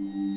Mm-hmm.